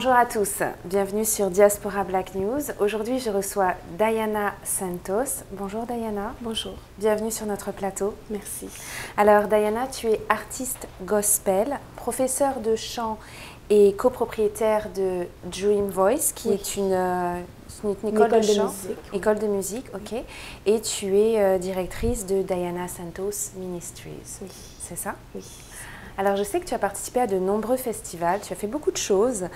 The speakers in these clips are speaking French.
Bonjour à tous, bienvenue sur Diaspora Black News. Aujourd'hui, je reçois Diana Santos. Bonjour Diana. Bonjour. Bienvenue sur notre plateau. Merci. Alors Diana, tu es artiste gospel, professeur de chant et copropriétaire de Dream Voice, qui est une, euh, une, école, de, chant, musique. école de musique, ok. Et tu es euh, directrice de Diana Santos Ministries. Oui. C'est ça? Oui. Alors, je sais que tu as participé à de nombreux festivals, tu as fait beaucoup de choses.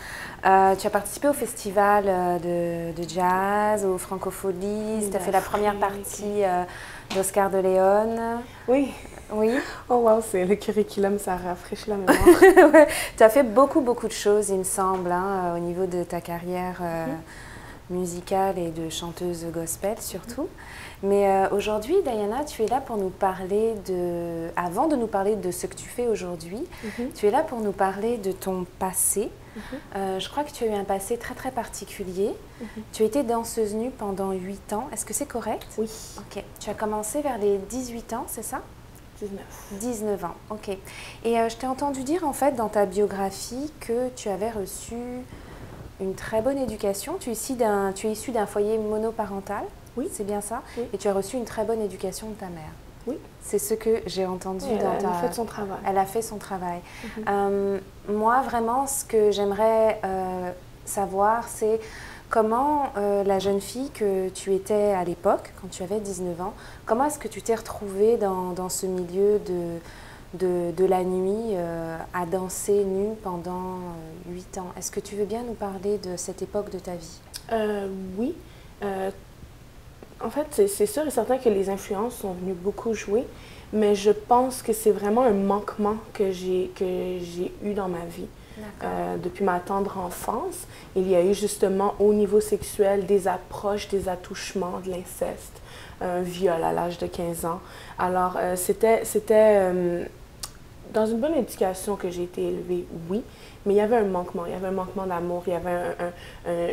Euh, tu as participé au festival euh, de, de jazz, au Francopholies, tu as fait la première partie euh, d'Oscar de Léon. Oui. Oui. Oh wow, c'est le curriculum, ça rafraîchit la mémoire. ouais. Tu as fait beaucoup, beaucoup de choses, il me semble, hein, au niveau de ta carrière Mhm. Musicale et de chanteuse gospel surtout. Mais euh, aujourd'hui, Diana, tu es là pour nous parler de... Avant de nous parler de ce que tu fais aujourd'hui, Mhm. tu es là pour nous parler de ton passé. Mhm. Euh, je crois que tu as eu un passé très très particulier. Mhm. Tu as été danseuse nue pendant 8 ans. Est-ce que c'est correct? Oui, Ok. Tu as commencé vers les 18 ans, c'est ça? 19. 19 ans, ok. Et euh, je t'ai entendu dire en fait dans ta biographie que tu avais reçu une très bonne éducation. Tu es issu d'un, tu es issu d'un foyer monoparental, Oui. c'est bien ça Oui. Et tu as reçu une très bonne éducation de ta mère. Oui. C'est ce que j'ai entendu Elle, dans elle ta... a fait son travail. Elle a fait son travail. Mhm. Euh, moi, vraiment, ce que j'aimerais euh, savoir, c'est comment euh, la jeune fille que tu étais à l'époque, quand tu avais 19 ans, comment est-ce que tu t'es retrouvée dans, dans ce milieu de, de, de la nuit euh, à danser nue pendant 8 ans Est-ce que tu veux bien nous parler de cette époque de ta vie? Euh, oui. Euh, en fait, c'est- c'est sûr et certain que les influences sont venues beaucoup jouer, mais je pense que c'est vraiment un manquement que j'ai que j'ai eu dans ma vie. Euh, depuis ma tendre enfance, il y a eu justement au niveau sexuel des approches, des attouchements, de l'inceste, un viol à l'âge de 15 ans. Alors, euh, c'était c'était, euh, dans une bonne éducation que j'ai été élevée, oui, mais il y avait un manquement, il y avait un manquement d'amour, il y avait un- un- un-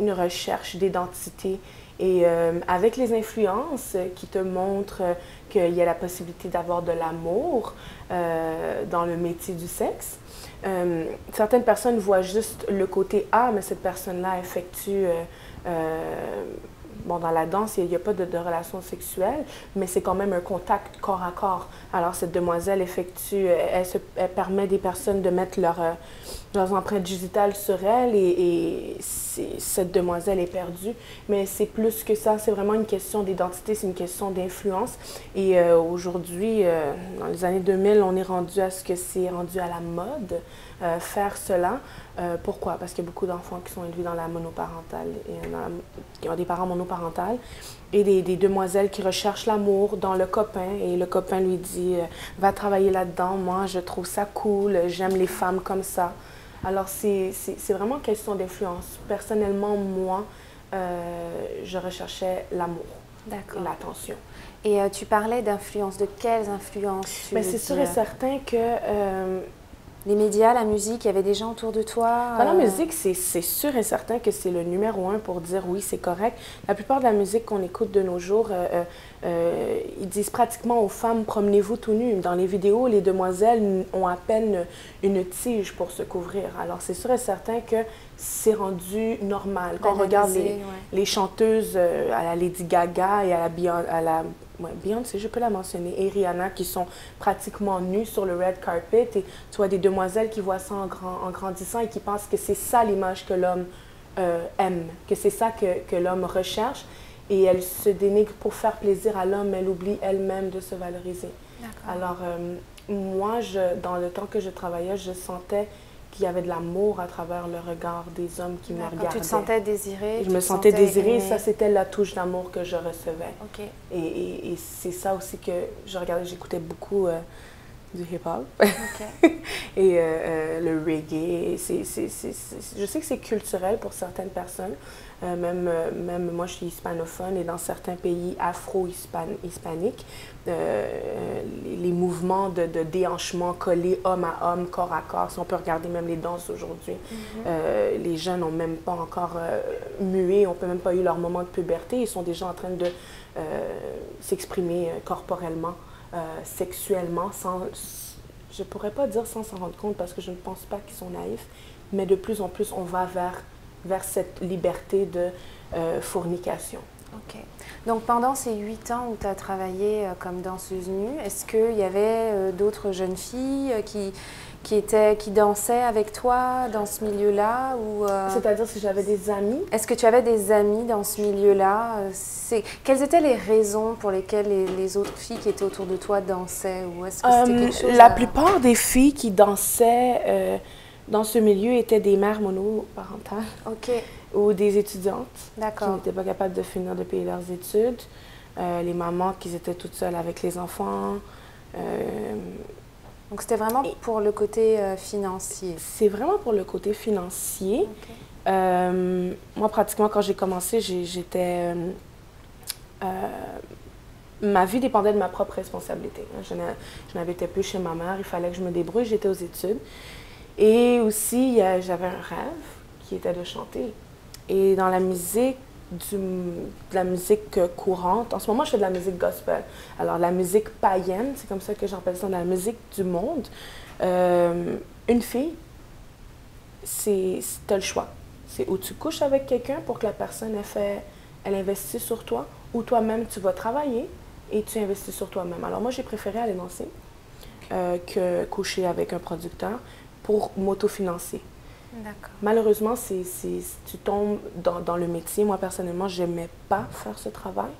une recherche d'identité. Et euh, avec les influences qui te montrent qu'il y a la possibilité d'avoir de l'amour euh, dans le métier du sexe, euh, certaines personnes voient juste le côté A, mais cette personne-là effectue, bon, dans la danse, il n'y a pas de, relation sexuelle, mais c'est quand même un contact corps à corps. Alors, cette demoiselle effectue, elle, se- elle permet des personnes de mettre euh, leurs empreintes digitales sur elle et, cette demoiselle est perdue. Mais c'est plus que ça, c'est vraiment une question d'identité, c'est une question d'influence. Et euh, aujourd'hui, euh, dans les années 2000, on est rendu à ce que c'est rendu à la mode euh, faire cela. Euh, pourquoi? Parce qu'il y a beaucoup d'enfants qui sont élevés dans la monoparentale, et dans la- qui ont des parents monoparentales, et des, des demoiselles qui recherchent l'amour dans le copain, et le copain lui dit euh, Va travailler là-dedans, moi je trouve ça cool, j'aime les femmes comme ça. Alors c'est vraiment question d'influence. Personnellement, moi, je recherchais l'amour l'attention. Et tu parlais d'influence. De quelles influences tu Mais veux c'est sûr et certain que Les médias, la musique, il y avait des gens autour de toi Dans la euh, musique, c'est sûr et certain que c'est le numéro un pour dire oui, c'est correct. La plupart de la musique qu'on écoute de nos jours, euh, euh, ils disent pratiquement aux femmes promenez-vous tout nu. Dans les vidéos, les demoiselles ont à peine une tige pour se couvrir. Alors c'est sûr et certain que c'est rendu normal. Quand on regarde les, ouais. les chanteuses euh, à la Lady Gaga et à la, Beyon- à la ouais, Beyoncé, je peux la mentionner, et Rihanna qui sont pratiquement nues sur le red carpet. Et tu vois des demoiselles qui voient ça en, grand- en grandissant et qui pensent que c'est ça l'image que l'homme euh, aime, que c'est ça que, que l'homme recherche. Et elle se dénigre pour faire plaisir à l'homme, elle oublie elle-même de se valoriser. Alors, euh, moi, je, dans le temps que je travaillais, je sentais qu'il y avait de l'amour à travers le regard des hommes qui me regardaient. Tu te sentais désirée Je me sentais sentais désirée, aimée. ça c'était la touche d'amour que je recevais. Ok. Et, et- et c'est ça aussi que je regardais, j'écoutais beaucoup euh, du hip-hop et euh, euh, le reggae. C'est- c'est- c'est- c'est- je sais que c'est culturel pour certaines personnes. Euh, même, euh, même moi, je suis hispanophone et dans certains pays afro-hispaniques, euh, les, les mouvements de, de déhanchement collés homme à homme, corps à corps, si on peut regarder même les danses aujourd'hui, euh, les jeunes n'ont même pas encore mué, n'ont même pas eu leur moment de puberté. Ils sont déjà en train de s'exprimer corporellement, euh, sexuellement, sans, je pourrais pas dire sans s'en rendre compte parce que je ne pense pas qu'ils sont naïfs, mais de plus en plus, on va vers, cette liberté de euh, fournication. OK. Donc pendant ces huit ans où tu as travaillé euh, comme danseuse nue, est-ce qu'il y avait euh, d'autres jeunes filles qui, qui, étaient, qui dansaient avec toi dans ce milieu-là ou C'est-à-dire si j'avais des amis? Est-ce que tu avais des amis dans ce milieu-là? Quelles étaient les raisons pour lesquelles les, autres filles qui étaient autour de toi dansaient ou est-ce que quelque chose La plupart des filles qui dansaient dans ce milieu étaient des mères monoparentales. OK ou des étudiantes qui n'étaient pas capables de finir de payer leurs études, euh, les mamans qui étaient toutes seules avec les enfants. Euh, Donc c'était vraiment pour le côté euh, financier. C'est vraiment pour le côté financier. moi, pratiquement, quand j'ai commencé, j'étais... ma vie dépendait de ma propre responsabilité. Je n'habitais plus chez ma mère, il fallait que je me débrouille, j'étais aux études. Et aussi, j'avais un rêve qui était de chanter. Et dans la musique, du, de la musique courante, en ce moment, je fais de la musique gospel. Alors, la musique païenne, c'est comme ça que j'appelle ça, la musique du monde. Euh, une fille, c'est, as le choix. C'est où tu couches avec quelqu'un pour que la personne ait fait, elle investit sur toi, ou toi-même, tu vas travailler et tu investis sur toi-même. Alors, moi, j'ai préféré aller danser euh, que coucher avec un producteur pour m'autofinancer. Malheureusement, c'est, tu tombes dans, le métier. Moi, personnellement, je n'aimais pas faire ce travail.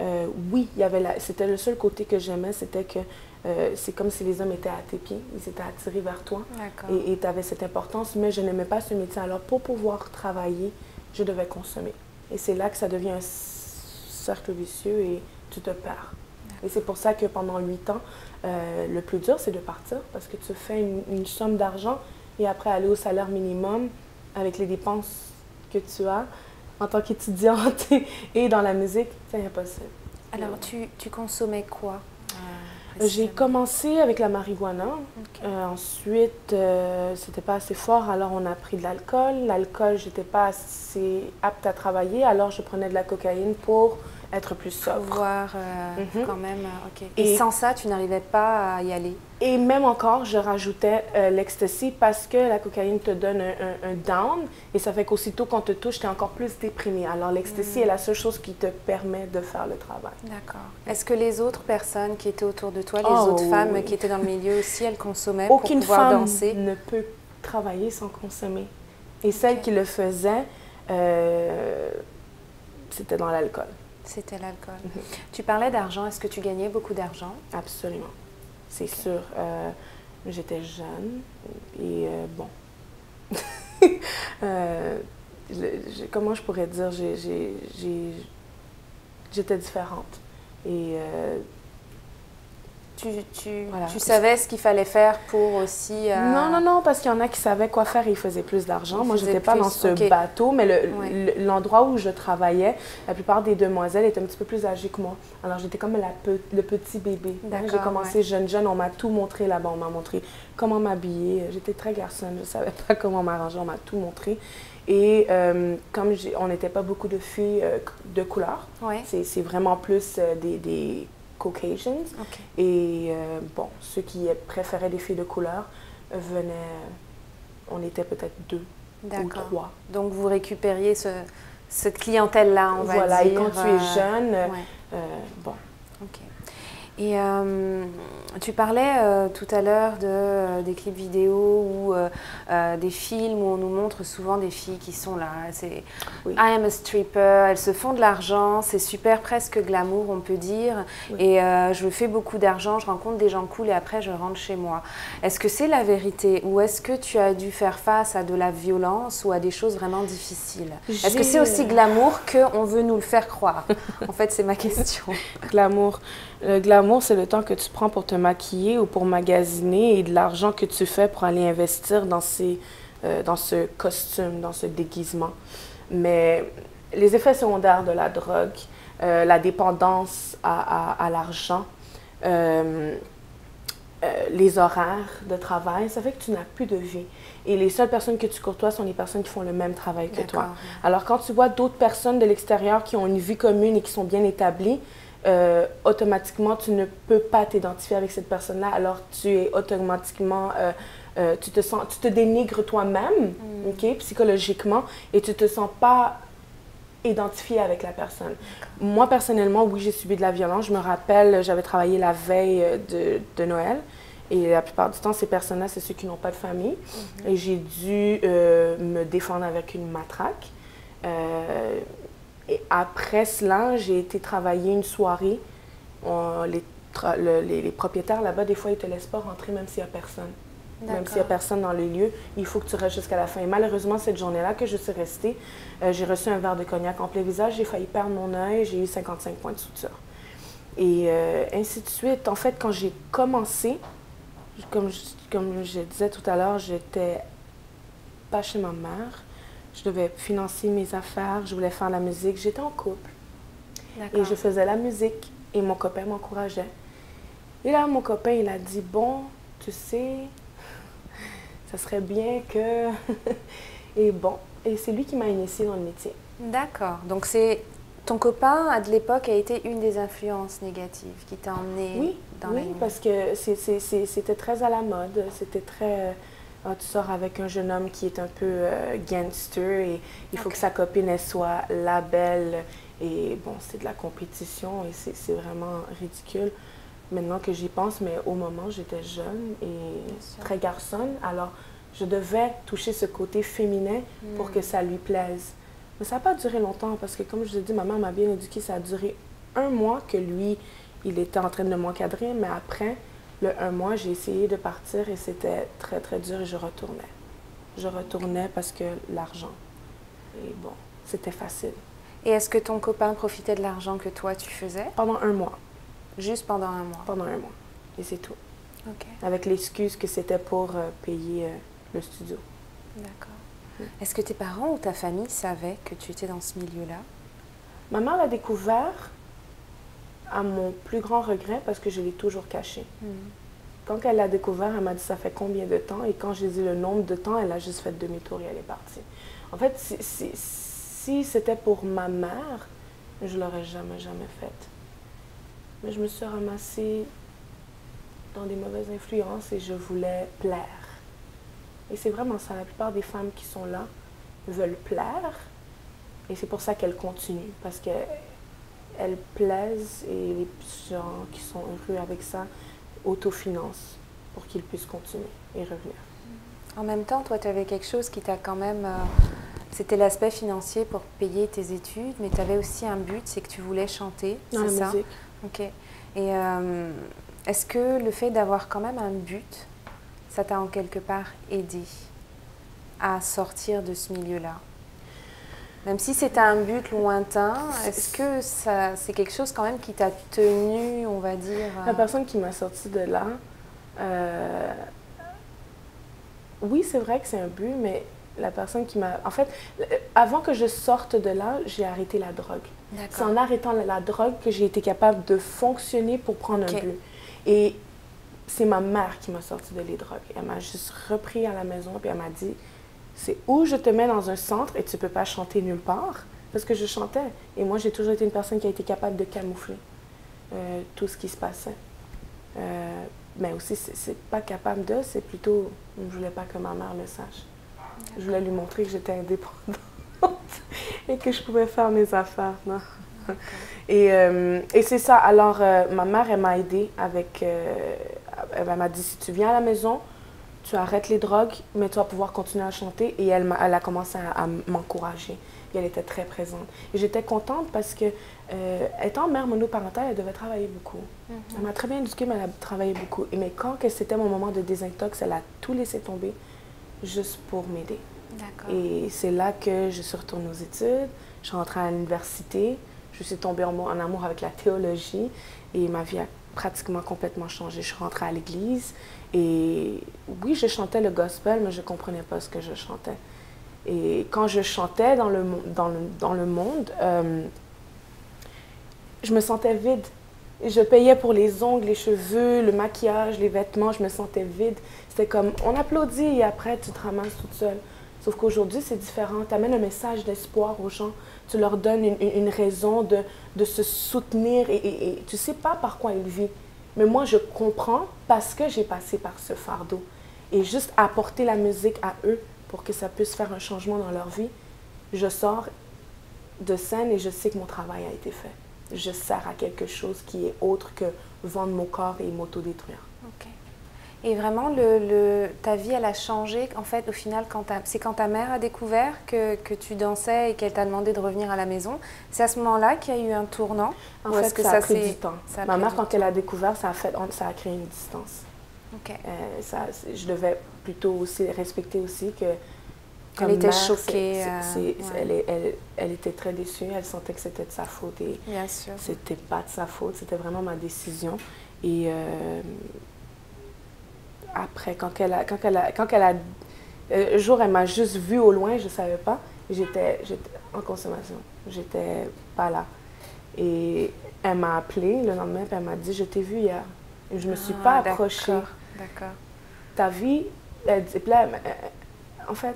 Euh, oui, il y avait c'était le seul côté que j'aimais, c'était que euh, c'est comme si les hommes étaient à tes pieds, ils étaient attirés vers toi et tu avais cette importance, mais je n'aimais pas ce métier. Alors, pour pouvoir travailler, je devais consommer. Et c'est là que ça devient un cercle vicieux et tu te perds. Et c'est pour ça que pendant huit ans, euh, le plus dur, c'est de partir parce que tu fais une somme d'argent et après aller au salaire minimum avec les dépenses que tu as en tant qu'étudiante et dans la musique, c'est impossible. Alors, tu, tu consommais quoi euh, J'ai commencé avec la marijuana. Euh, ensuite, euh, c'était pas assez fort, alors on a pris de l'alcool. L'alcool, j'étais pas assez apte à travailler, alors je prenais de la cocaïne pour être plus sobre. Voir mhm. quand même, ok. Et, sans ça, tu n'arrivais pas à y aller? Et même encore, je rajoutais euh, l'ecstasy parce que la cocaïne te donne un, down et ça fait qu'aussitôt qu'on te touche, tu es encore plus déprimé. Alors l'ecstasy mm. est la seule chose qui te permet de faire le travail. D'accord. Est-ce que les autres personnes qui étaient autour de toi, les oh, autres femmes qui étaient dans le milieu aussi, elles consommaient Aucune pour pouvoir danser? ne peut travailler sans consommer. Et celles qui le faisaient, euh, c'était dans l'alcool. C'était l'alcool. Mhm. Tu parlais d'argent. Est-ce que tu gagnais beaucoup d'argent? Absolument c'est sûr. Euh, j'étais jeune et euh, bon. Euh, comment je pourrais dire, j'étais différente. Et tu, tu, tu, savais ce qu'il fallait faire pour aussi. Euh, non, non, non, parce qu'il y en a qui savaient quoi faire et ils faisaient plus d'argent. Moi, je n'étais pas dans ce bateau, mais l'endroit où je travaillais, la plupart des demoiselles étaient un petit peu plus âgées que moi. Alors, j'étais comme la le petit bébé. J'ai commencé jeune, jeune. On m'a tout montré là-bas. On m'a montré comment m'habiller. J'étais très garçonne. Je ne savais pas comment m'arranger. On m'a tout montré. Et euh, comme on n'était pas beaucoup de filles euh, de couleur, c'est vraiment plus des Caucasians. Et euh, bon, ceux qui préféraient des filles de couleur venaient, on était peut-être deux ou trois. Donc vous récupériez ce, cette clientèle-là, on va dire. Voilà, et quand tu es euh, jeune, euh, bon. Et euh, tu parlais euh, tout à l'heure de, euh, des clips vidéo ou des films où on nous montre souvent des filles qui sont là. C'est I am a stripper, elles se font de l'argent, c'est super presque glamour, on peut dire. Et je fais beaucoup d'argent, je rencontre des gens cool et après je rentre chez moi. Est-ce que c'est la vérité ou est-ce que tu as dû faire face à de la violence ou à des choses vraiment difficiles? Est-ce que c'est aussi glamour qu'on veut nous le faire croire? En fait, c'est ma question. glamour. Le glamour, c'est le temps que tu prends pour te maquiller ou pour magasiner et de l'argent que tu fais pour aller investir dans, ces, euh, dans ce costume, dans ce déguisement. Mais les effets secondaires de la drogue, euh, la dépendance à, à, l'argent, euh, les horaires de travail, ça fait que tu n'as plus de vie. Et les seules personnes que tu courtoies sont les personnes qui font le même travail que toi. Alors quand tu vois d'autres personnes de l'extérieur qui ont une vie commune et qui sont bien établies, euh, automatiquement, tu ne peux pas t'identifier avec cette personne-là, alors tu es automatiquement euh, euh, tu te sens, tu te dénigres toi-même, Mm. ok, psychologiquement, et tu te sens pas identifié avec la personne. Moi, personnellement, oui, j'ai subi de la violence. Je me rappelle, j'avais travaillé la veille de, de Noël. Et la plupart du temps, ces personnes-là, c'est ceux qui n'ont pas de famille. Et j'ai dû euh, me défendre avec une matraque. Euh, et après cela, j'ai été travailler une soirée. On- les, tra- le- les- les propriétaires là-bas, des fois, ils ne te laissent pas rentrer même s'il n'y a personne. Même s'il n'y a personne dans les lieux, il faut que tu restes jusqu'à la fin. Et malheureusement, cette journée-là que je suis restée, euh, j'ai reçu un verre de cognac en plein visage, j'ai failli perdre mon œil, j'ai eu 55 points de suture. Et euh, ainsi de suite. En fait, quand j'ai commencé, comme je, comme je disais tout à l'heure, j'étais pas chez ma mère. Je devais financer mes affaires, je voulais faire la musique. J'étais en couple. Et je faisais la musique et mon copain m'encourageait. Et là, mon copain, il a dit, bon, tu sais, ça serait bien que... et bon, et c'est lui qui m'a initiée dans le métier. D'accord. Donc c'est ton copain à de l'époque a été une des influences négatives qui t'a emmené Oui, dans la oui, parce que c'était très à la mode. C'était très... ah, tu sors avec un jeune homme qui est un peu euh, gangster et il faut que sa copine elle soit la belle. Et bon, c'est de la compétition et c'est vraiment ridicule maintenant que j'y pense, mais au moment, j'étais jeune et très garçonne. Alors, je devais toucher ce côté féminin pour Hmm. que ça lui plaise. Mais ça n'a pas duré longtemps parce que, comme je l'ai dit, ma mère m'a bien éduquée. Ça a duré un mois que lui, il était en train de m'encadrer, mais après le un mois, j'ai essayé de partir et c'était très, très dur et je retournais. Je retournais parce que l'argent. Et bon, c'était facile. Et est-ce que ton copain profitait de l'argent que toi tu faisais? Pendant un mois. juste pendant un mois Pendant un mois. Et c'est tout. Ok, Avec l'excuse que c'était pour euh, payer euh, le studio. d'accord. Mm. Est-ce que tes parents ou ta famille savaient que tu étais dans ce milieu-là? Ma mère l'a découvert à mon plus grand regret parce que je l'ai toujours caché. Quand elle l'a découvert, elle m'a dit ça fait combien de temps? Et quand j'ai dit le nombre de temps, elle a juste fait demi-tour et elle est partie. En fait, si, si- si c'était pour ma mère, je l'aurais jamais, jamais faite. Mais je me suis ramassée dans des mauvaises influences et je voulais plaire. Et c'est vraiment ça, la plupart des femmes qui sont là veulent plaire et c'est pour ça qu'elles continuent parce qu'elles plaisent et les gens qui sont heureux avec ça autofinancent pour qu'ils puissent continuer et revenir. En même temps, toi, tu avais quelque chose qui t'a quand même... euh, C'était l'aspect financier pour payer tes études, mais tu avais aussi un but, c'est que tu voulais chanter, c'est la ça musique. Ok. Et euh, est-ce que le fait d'avoir quand même un but, ça t'a en quelque part aidé à sortir de ce milieu-là? Même si c'était un but lointain, est-ce que ça, c'est quelque chose quand même qui t'a tenu, on va dire La personne qui m'a sorti de là, euh, oui, c'est vrai que c'est un but, mais la personne qui m'a... En fait, euh, avant que je sorte de là, j'ai arrêté la drogue. C'est en arrêtant la, la drogue que j'ai été capable de fonctionner pour prendre un but. Et c'est ma mère qui m'a sorti de les drogues. Elle m'a juste repris à la maison puis elle m'a dit c'est où je te mets dans un centre et tu peux pas chanter nulle part? Parce que je chantais. Et moi, j'ai toujours été une personne qui a été capable de camoufler euh, tout ce qui se passait. Euh, mais aussi, c'est pas capable de, c'est plutôt, je voulais pas que ma mère le sache. Je voulais lui montrer que j'étais indépendante et que je pouvais faire mes affaires. non? Et, euh, et c'est ça. Alors, ma mère, elle m'a aidée avec. elle m'a dit si tu viens à la maison, tu arrêtes les drogues, mais tu vas pouvoir continuer à chanter. Et elle, elle a commencé à, à m'encourager. Et elle était très présente. Et j'étais contente parce que, euh, étant mère monoparentale, elle devait travailler beaucoup. Mhm. Elle m'a très bien éduquée, mais elle a travaillé beaucoup. Et mais quand c'était mon moment de désintox, elle a tout laissé tomber juste pour m'aider. Et c'est là que je suis retournée aux études. Je suis rentrée à l'université. Je suis tombée en amour avec la théologie et ma vie a pratiquement complètement changé. Je suis rentrée à l'église et oui, je chantais le gospel, mais je ne comprenais pas ce que je chantais. Et quand je chantais dans le, monde, euh, je me sentais vide. Je payais pour les ongles, les cheveux, le maquillage, les vêtements, je me sentais vide. C'était comme, on applaudit et après, tu te ramasses toute seule. Sauf qu'aujourd'hui, c'est différent. Tu amènes un message d'espoir aux gens. Tu leur donnes une, raison de, de se soutenir et, et, et tu sais pas par quoi ils vivent. Mais moi, je comprends parce que j'ai passé par ce fardeau. et juste apporter la musique à eux pour que ça puisse faire un changement dans leur vie, je sors de scène et je sais que mon travail a été fait. Je sers à quelque chose qui est autre que vendre mon corps et m'autodétruire. Et vraiment, le, le, ta vie, elle a changé, en fait, au final, c'est quand ta mère a découvert que, que tu dansais et qu'elle t'a demandé de revenir à la maison. C'est à ce moment-là qu'il y a eu un tournant En fait, que ça, a pris du temps. Ma mère, quand elle a découvert, ça a, fait, ça a créé une distance. Ok. Euh, ça, je devais plutôt aussi respecter aussi que elle était choquée. Euh, elle, elle, elle, était très déçue. Elle sentait que c'était de sa faute. Et Bien sûr. C'était pas de sa faute. C'était vraiment ma décision. Et euh, après, quand elle a. Quand elle a, quand elle a euh, un jour, elle m'a juste vue au loin, je ne savais pas. J'étais en consommation. J'étais pas là. Et elle m'a appelé le lendemain, et elle m'a dit Je t'ai vu hier. Et je ne me suis pas ah, approchée. D'accord. Ta vie. Elle, et là, en fait,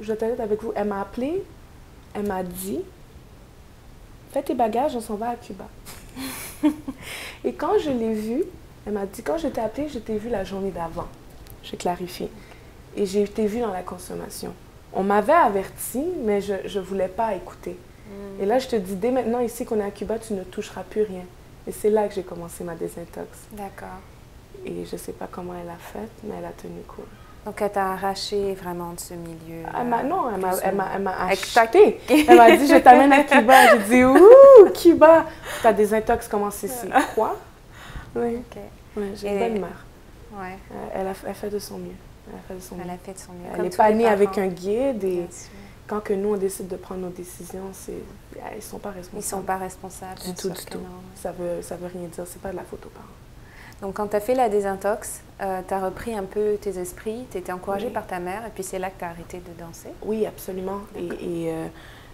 je vais être avec vous. Elle m'a appelé, elle m'a dit Fais tes bagages, on s'en va à Cuba. et quand je l'ai vue, elle m'a dit Quand je t'ai appelé, je t'ai vu la journée d'avant. Je clarifie. Et j'ai été vue dans la consommation. On m'avait averti, mais je ne voulais pas écouter. Hmm. Et là, je te dis Dès maintenant, ici qu'on est à Cuba, tu ne toucheras plus rien. Et c'est là que j'ai commencé ma désintox. D'accord. Et je ne sais pas comment elle a fait, mais elle a tenu court. Donc, elle t'a arraché vraiment de ce milieu. Elle non, elle m'a, elle m'a, acheté. elle m'a dit, je t'amène à Cuba. J'ai dit, ouh, Cuba. Ta désintox commence ici. Quoi? Oui. OK. j'ai une bonne mère. Ouais. Euh, elle, a, elle fait de son mieux. Elle a fait de son elle mieux. A fait de son mieux. Elle n'est pas née avec un guide et quand que nous, on décide de prendre nos décisions, c'est, ils ne sont pas responsables. Ils ne sont pas responsables. Du tout, du tout. Ça ne veut, ça veut rien dire. Ce n'est pas de la faute aux parents. Donc, quand tu as fait la désintox, euh, tu as repris un peu tes esprits, tu étais encouragée par ta mère, et puis c'est là que tu as arrêté de danser? Oui, absolument. Et, euh,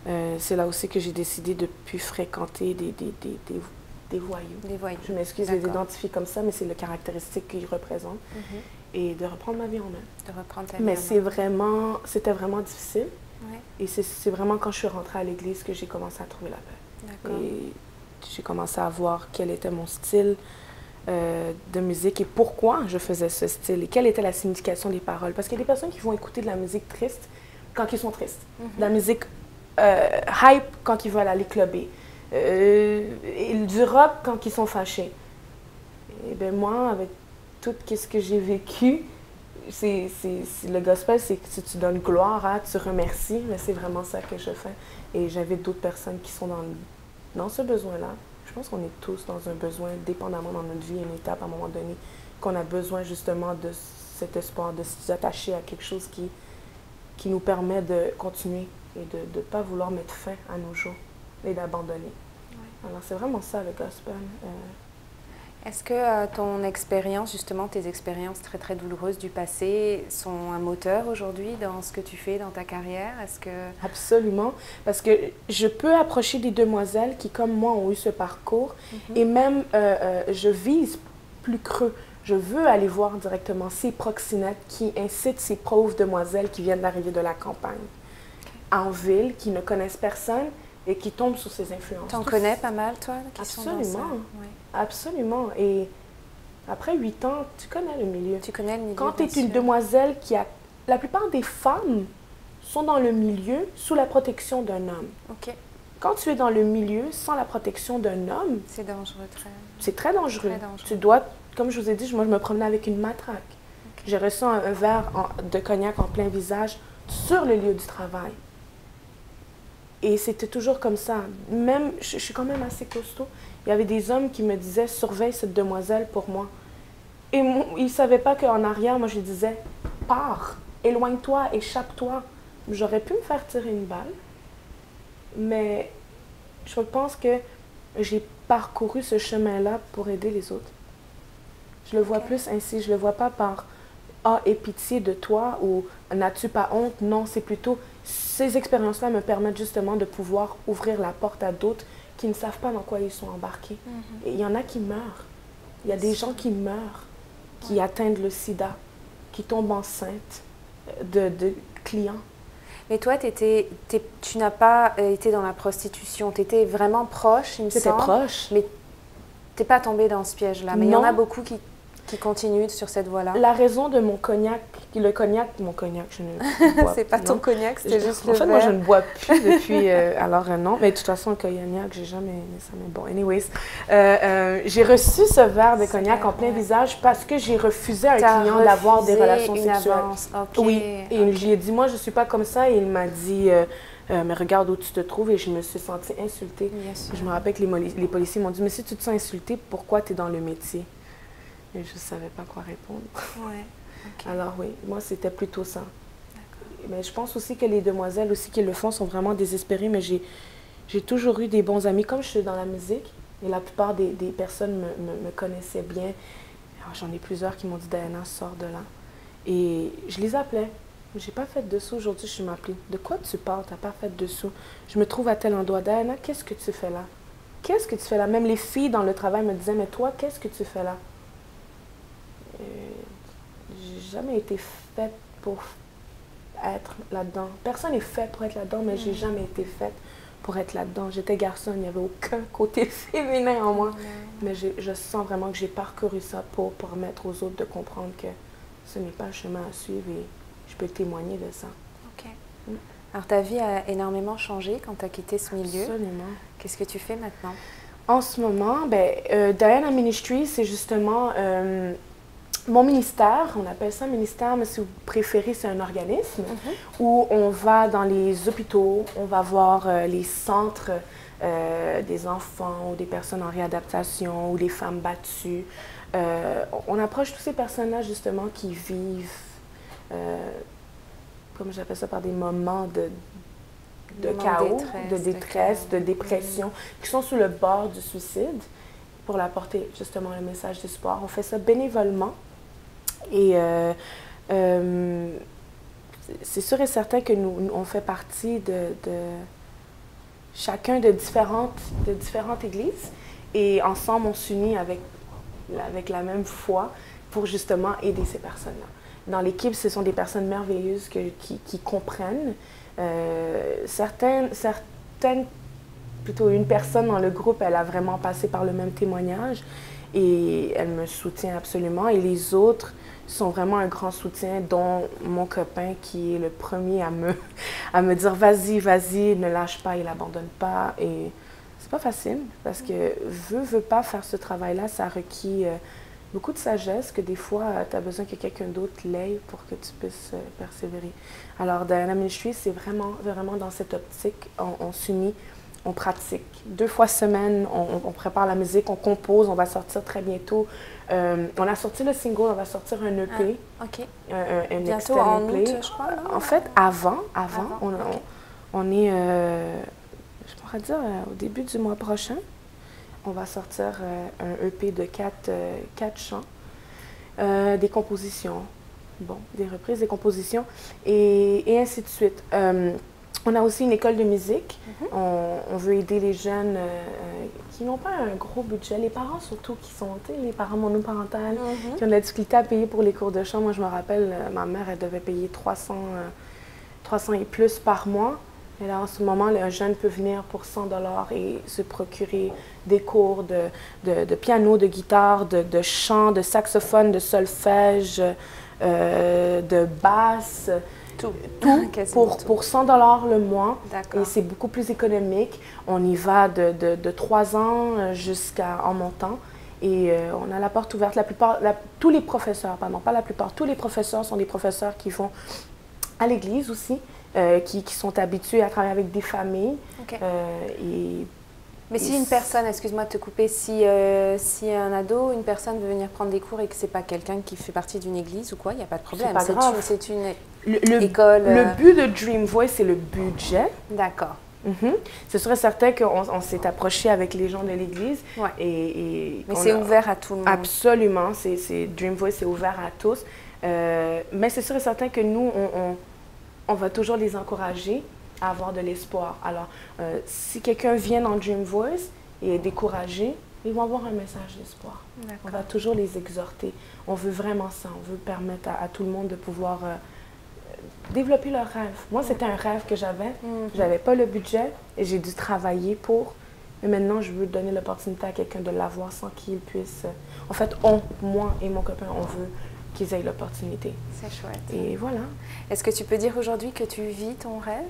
euh, c'est là aussi que j'ai décidé de ne plus fréquenter des, des, des, des, voyous. Des voyous. Je m'excuse de les identifier comme ça, mais c'est le caractéristique qu'ils représentent. Mhm. Et de reprendre ma vie en main. De reprendre ta vie Mais c'est vraiment, c'était vraiment difficile. Et c'est vraiment quand je suis rentrée à l'église que j'ai commencé à trouver la paix. Et j'ai commencé à voir quel était mon style, euh, de musique et pourquoi je faisais ce style et quelle était la signification des paroles. Parce qu'il y a des personnes qui vont écouter de la musique triste quand ils sont tristes, de la musique euh, hype quand ils veulent aller clubber, euh, rock quand ils sont fâchés. Et bien moi, avec tout ce que j'ai vécu, c'est, le gospel, c'est que tu donnes gloire à, tu remercies, mais c'est vraiment ça que je fais. Et j'invite d'autres personnes qui sont dans, dans ce besoin-là je pense qu'on est tous dans un besoin, dépendamment dans notre vie, une étape à un moment donné, qu'on a besoin justement de cet espoir, de s'attacher à quelque chose qui, qui nous permet de continuer et de ne pas vouloir mettre fin à nos jours et d'abandonner. Alors c'est vraiment ça le gospel. Euh, est-ce que euh, ton expérience, justement tes expériences très très douloureuses du passé, sont un moteur aujourd'hui dans ce que tu fais dans ta carrière? Est-ce que absolument Parce que je peux approcher des demoiselles qui, comme moi, ont eu ce parcours, mhm. et même euh, euh, je vise plus creux. Je veux aller voir directement ces proxénètes qui incitent ces pauvres demoiselles qui viennent d'arriver de la campagne en ville, qui ne connaissent personne et qui tombent sous ces influences. Tu en connais pas mal, toi Absolument. Absolument. Et après huit ans, tu connais le milieu. Tu connais le milieu. Quand tu es une demoiselle qui a. La plupart des femmes sont dans le milieu sous la protection d'un homme. OK. Quand tu es dans le milieu sans la protection d'un homme. C'est dangereux, très. C'est très dangereux. Tu dois. Comme je vous ai dit, moi, je me promenais avec une matraque. J'ai reçu un, verre de cognac en plein visage sur le lieu du travail. Et c'était toujours comme ça. Même, je, suis quand même assez costaud. Il y avait des hommes qui me disaient surveille cette demoiselle pour moi. Et ils ne savaient pas qu'en arrière, moi, je disais pars, éloigne-toi, échappe-toi. J'aurais pu me faire tirer une balle, mais je pense que j'ai parcouru ce chemin-là pour aider les autres. Je le vois plus ainsi. Je ne le vois pas par Ah, et pitié de toi ou N'as-tu pas honte? Non, c'est plutôt ces expériences-là me permettent justement de pouvoir ouvrir la porte à d'autres qui ne savent pas dans quoi ils sont embarqués. Mhm. Et il y en a qui meurent. Il y a des gens qui meurent, qui atteignent le sida, qui tombent enceintes de, de clients. Mais toi, étais, tu n'as pas euh, été dans la prostitution. Tu étais vraiment proche, il me semble. proche. Mais tu n'es pas tombée dans ce piège-là. Mais il y en a beaucoup qui Qui continue sur cette voie-là. La raison de mon cognac, le cognac, mon cognac, je ne bois C'est pas ton cognac, c'était juste en le fait, moi, je ne bois plus depuis, euh, alors euh, non, mais de toute façon, le cognac, j'ai jamais aimé ça, mais bon, anyways. Euh, j'ai reçu ce verre de cognac en plein visage parce que j'ai refusé à un client d'avoir des relations sexuelles. Oui, et je lui ai dit, moi, je suis pas comme ça, et il m'a dit... mais regarde où tu te trouves et je me suis sentie insultée. Je me rappelle que les, les policiers m'ont dit, mais si tu te sens insultée, pourquoi tu es dans le métier? Et je ne savais pas quoi répondre. Ouais. Alors oui, moi c'était plutôt ça. Mais je pense aussi que les demoiselles aussi qui le font sont vraiment désespérées, mais j'ai toujours eu des bons amis. Comme je suis dans la musique, et la plupart des, des personnes me, me, connaissaient bien, j'en ai plusieurs qui m'ont dit Diana, sors de là. Et je les appelais. J'ai pas fait de dessous aujourd'hui, je suis m'appelée. De quoi tu parles? T'as pas fait de dessous. Je me trouve à tel endroit. Diana, qu'est-ce que tu fais là? Qu'est-ce que tu fais là? Même les filles dans le travail me disaient, mais toi, qu'est-ce que tu fais là? J'ai jamais été faite pour être là-dedans. Personne n'est fait pour être là-dedans, mais j'ai mm. jamais été faite pour être là-dedans. J'étais garçon, il n'y avait aucun côté féminin en moi. Mais je sens vraiment que j'ai parcouru ça pour permettre aux autres de comprendre que ce n'est pas un chemin à suivre et je peux témoigner de ça. OK. Mm. Alors, ta vie a énormément changé quand tu as quitté ce milieu. Absolument. Qu'est-ce que tu fais maintenant? En ce moment, ben, euh, Diana Ministry, c'est justement euh, mon ministère, on appelle ça ministère, mais si vous préférez, c'est un organisme mhm. où on va dans les hôpitaux, on va voir euh, les centres euh, des enfants ou des personnes en réadaptation ou les femmes battues. Euh, on approche tous ces personnes-là justement qui vivent, comme j'appelle ça, par des moments de, de chaos, de détresse, de, dépression, qui sont sur le bord du suicide pour leur apporter justement le message d'espoir. On fait ça bénévolement. Et euh, euh, c'est sûr et certain que nous, on fait partie de, chacun de différentes, de différentes églises. Et ensemble, on s'unit avec, avec la même foi pour justement aider ces personnes-là. Dans l'équipe, ce sont des personnes merveilleuses qui, qui, comprennent. Euh, certaines, certaines, plutôt une personne dans le groupe, elle a vraiment passé par le même témoignage et elle me soutient absolument. Et les autres, sont vraiment un grand soutien, dont mon copain qui est le premier à me, dire vas-y, vas-y, ne lâche pas, il n'abandonne pas. Et c'est pas facile parce que veut, veut pas faire ce travail-là, ça requiert euh, beaucoup de sagesse que des fois, tu as besoin que quelqu'un d'autre l'aille pour que tu puisses euh, persévérer. Alors, Diana Ministry, c'est vraiment, vraiment dans cette optique. On s'unit on pratique. Deux fois semaine, on, on, la musique, on compose, on va sortir très bientôt. Euh, on a sorti le single, on va sortir un EP. Ah, OK. Un, bientôt en play. je crois. En fait, avant, avant, on, est, euh, je pourrais dire, euh, au début du mois prochain, on va sortir un EP de quatre, quatre chants, des compositions, bon, des reprises, des compositions, et, et ainsi de suite. On a aussi une école de musique. Mhm. on, veut aider les jeunes euh, qui n'ont pas un gros budget, les parents surtout qui sont les parents monoparentales, mhm. qui ont de la difficulté à payer pour les cours de chant. Moi, je me rappelle, euh, ma mère, elle devait payer 300, 300 euh, et plus par mois. Et là, en ce moment, un jeune peut venir pour 100 dollars et se procurer des cours de, de, piano, de guitare, de, de, chant, de saxophone, de solfège, de basse. Tout. pour, pour 100 dollars le mois. Et c'est beaucoup plus économique. On y va de, de, de 3 ans euh, jusqu'à en montant. Et euh, on a la porte ouverte. La plupart, tous les professeurs, pardon, pas la plupart, tous les professeurs sont des professeurs qui vont à l'église aussi, euh, qui, qui, sont habitués à travailler avec des familles. et mais si une personne, excuse-moi de te couper, si, euh, si un ado, une personne veut venir prendre des cours et que c'est pas quelqu'un qui fait partie d'une église ou quoi, il n'y a pas de problème. C'est une, une école. Le euh, but de Dream Voice, c'est le budget. D'accord. Mm C'est sûr et certain qu'on on, s'est approché avec les gens de l'Église. Ouais. Et, mais c'est ouvert à tout le monde. Absolument. C'est, Dream Voice, c'est ouvert à tous. Euh, mais sûr et certain que nous, on, on, va toujours les encourager avoir de l'espoir. Alors, euh, si quelqu'un vient dans Dream Voice et est découragé, ils vont avoir un message d'espoir. On va toujours les exhorter. On veut vraiment ça. On veut permettre à, tout le monde de pouvoir euh, développer leur rêve. Moi, c'était un rêve que j'avais. Je mhm. n'avais J'avais pas le budget et j'ai dû travailler pour. Mais maintenant, je veux donner l'opportunité à quelqu'un de l'avoir sans qu'il puisse. euh, En fait, on, moi et mon copain, on veut qu'ils aient l'opportunité. C'est chouette. Et voilà. Est-ce que tu peux dire aujourd'hui que tu vis ton rêve?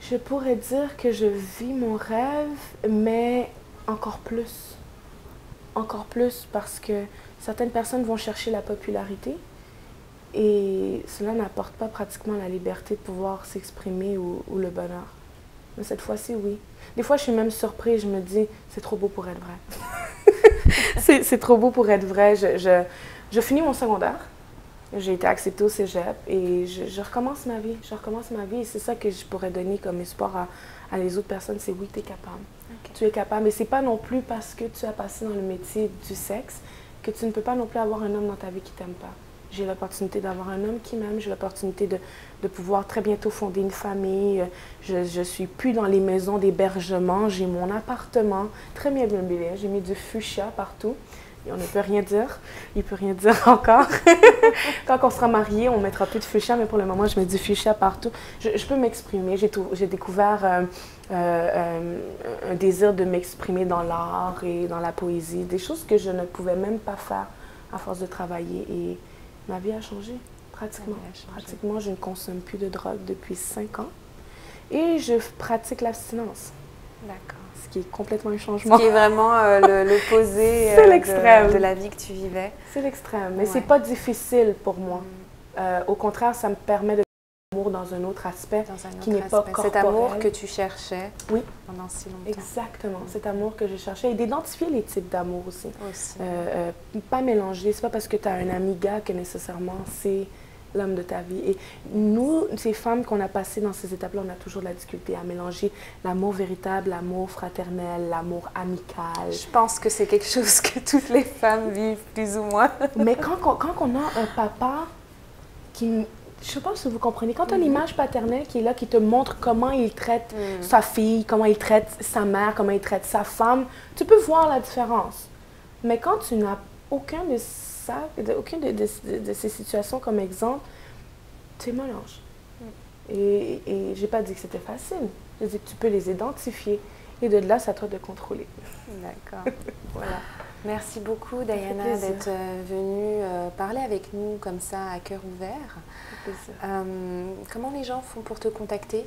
Je pourrais dire que je vis mon rêve, mais encore plus. Encore plus parce que certaines personnes vont chercher la popularité et cela n'apporte pas pratiquement la liberté de pouvoir s'exprimer ou, le bonheur. Mais cette fois-ci, oui. Des fois, je suis même surprise, je me dis, c'est trop beau pour être vrai. c'est trop beau pour être vrai. Je finis mon secondaire. J'ai été acceptée au cégep et je, je recommence ma vie. Je recommence ma vie et c'est ça que je pourrais donner comme espoir à, à les autres personnes. C'est oui, tu es capable. Tu es capable. Et c'est pas non plus parce que tu as passé dans le métier du sexe que tu ne peux pas non plus avoir un homme dans ta vie qui t'aime pas. J'ai l'opportunité d'avoir un homme qui m'aime. J'ai l'opportunité de, de pouvoir très bientôt fonder une famille. Je, je suis plus dans les maisons d'hébergement. J'ai mon appartement très bien meublé. J'ai mis du fuchsia partout. On ne peut rien dire. Il peut rien dire encore. Quand on sera mariés, on mettra plus de fuchsia, mais pour le moment, je mets du fuchsia partout. Je, je peux m'exprimer. J'ai découvert euh, euh, euh, un désir de m'exprimer dans l'art et dans la poésie, des choses que je ne pouvais même pas faire à force de travailler. Et ma vie a changé, pratiquement. A changé. Pratiquement, je ne consomme plus de drogue depuis cinq ans. Et je pratique l'abstinence, D'accord. Ce qui est complètement un Ce changement. qui est vraiment euh, le- l'opposé C'est euh, de- la vie que tu vivais. C'est l'extrême, mais Ouais. c'est pas difficile pour moi. Euh, au contraire, ça me permet de l'amour dans un autre aspect. Dans un autre Qui n'est pas aspect. Cet amour corporel. que tu cherchais Oui. pendant si longtemps. Exactement, cet amour que je cherchais et d'identifier les types d'amour aussi. Aussi. Euh, euh, pas mélanger, c'est pas parce que tu as un ami gars que nécessairement c'est l'homme de ta vie. Et nous, ces femmes qu'on a passées dans ces étapes-là, on a toujours de la difficulté à mélanger l'amour véritable, l'amour fraternel, l'amour amical. Je pense que c'est quelque chose que toutes les femmes vivent plus ou moins. Mais quand, on- quand on a un papa qui... Je sais pas si vous comprenez. Quand tu as Mhm. l'image paternelle qui est là, qui te montre comment il traite Mm. sa fille, comment il traite sa mère, comment il traite sa femme, tu peux voir la différence. Mais quand tu n'as aucun de ça, de, aucune de, de- de- de ces situations comme exemple, tu mélanges. Et, et j'ai pas dit que c'était facile. J'ai dit que tu peux les identifier. Et de là, c'est à toi de contrôler. D'accord. Voilà. Merci beaucoup, Diana, d'être euh, venue euh, parler avec nous comme ça à cœur ouvert. Euh, comment les gens font pour te contacter?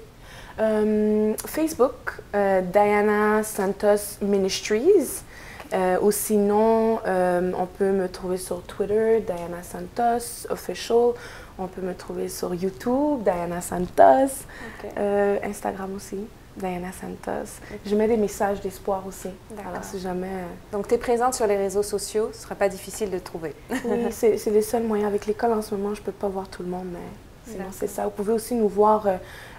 Euh, Facebook, euh, Diana Santos Ministries. Euh, ou sinon, euh, on peut me trouver sur Twitter, Diana Santos Official. On peut me trouver sur YouTube, Diana Santos. Euh, Instagram aussi, Diana Santos. Je mets des messages d'espoir aussi. Alors, si jamais. Donc, tu es présente sur les réseaux sociaux, ce ne sera pas difficile de te trouver. Oui, c'est les seuls moyens. Avec l'école en ce moment, je ne peux pas voir tout le monde, mais c'est ça. Vous pouvez aussi nous voir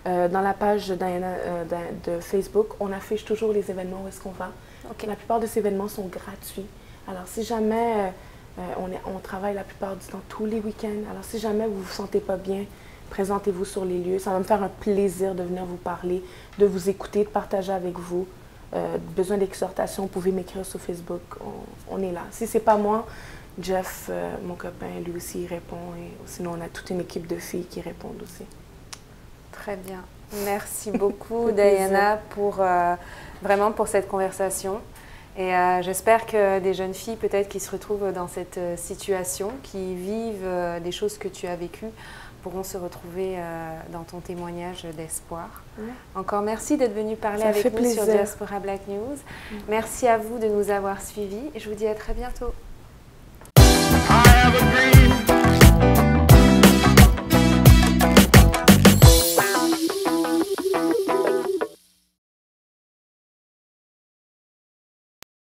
euh, dans la page de, Diana, euh, de, de Facebook. On affiche toujours les événements où est-ce qu'on va. La plupart de ces événements sont gratuits. Alors, si jamais euh, euh, on, est, on travaille la plupart du temps tous les week-ends, alors si jamais vous vous sentez pas bien, présentez-vous sur les lieux. Ça va me faire un plaisir de venir vous parler, de vous écouter, de partager avec vous. Euh, besoin d'exhortation, vous pouvez m'écrire sur Facebook. On, on est là. Si c'est pas moi, Jeff, euh, mon copain, lui aussi, il répond. Et sinon, on a toute une équipe de filles qui répondent aussi. Très bien. Merci beaucoup, Diana, pour, euh, vraiment pour cette conversation. Et euh, j'espère que des jeunes filles, peut-être, qui se retrouvent dans cette euh, situation, qui vivent des choses que tu as vécues, pourront se retrouver dans ton témoignage d'espoir. Encore merci d'être venu parler avec nous sur Diaspora Black News. Merci à vous de nous avoir suivis. Je vous dis à très bientôt.